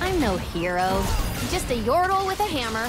I'm no hero. Just a yordle with a hammer.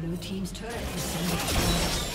Blue team's turret been destroyed.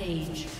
Rampage.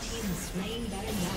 team is playing better now.